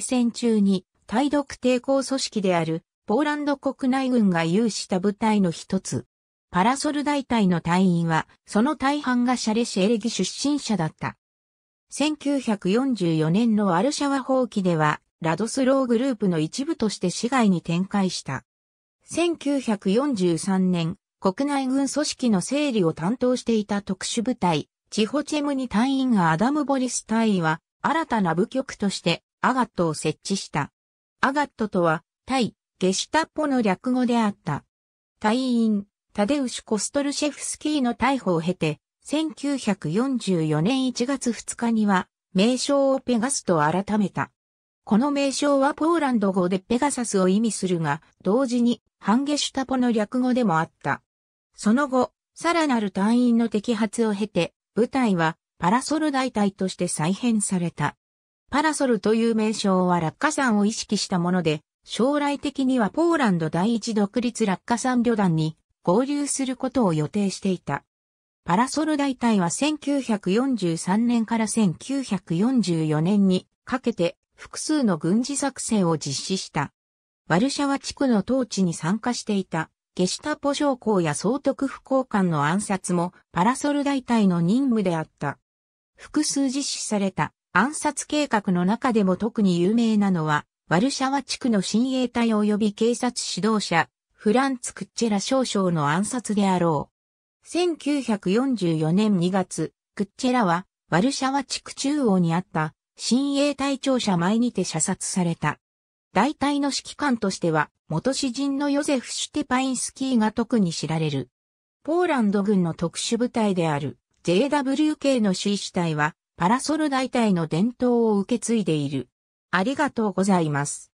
戦中に対独抵抗組織であるポーランド国内軍が有した部隊の一つ。パラソル大隊の隊員は、その大半がシャレシエレギ出身者だった。1944年のワルシャワ放棄では、ラドスローグループの一部として市外に展開した。1943年、国内軍組織の整理を担当していた特殊部隊、チホチェムニ隊員アダム・ボリス隊員は、新たな部局としてアガットを設置した。アガットとは、対ゲシュタッポの略語であった。隊員、タデウシュ・コストルシェフスキーの逮捕を経て、1944年1月2日には、名称をペガスと改めた。この名称はポーランド語でペガサスを意味するが、同時にハンゲシュタポの略語でもあった。その後、さらなる隊員の摘発を経て、部隊はパラソル大隊として再編された。パラソルという名称は落下山を意識したもので、将来的にはポーランド第一独立落下山旅団に合流することを予定していた。パラソル大隊は1943年から1944年にかけて複数の軍事作戦を実施した。ワルシャワ地区の統治に参加していたゲシュタポ将校や総督府高官の暗殺もパラソル大隊の任務であった。複数実施された暗殺計画の中でも特に有名なのは、ワルシャワ地区の親衛隊及び警察指導者、フランツ・クッチェラ少将の暗殺であろう。1944年2月、クッチェラは、ワルシャワ地区中央にあった親衛隊庁舎前にて射殺された。大隊の指揮官としては、元詩人のヨゼフ・シュテパインスキーが特に知られる。ポーランド軍の特殊部隊である JWK の主位隊は、パラソル大隊の伝統を受け継いでいる。ありがとうございます。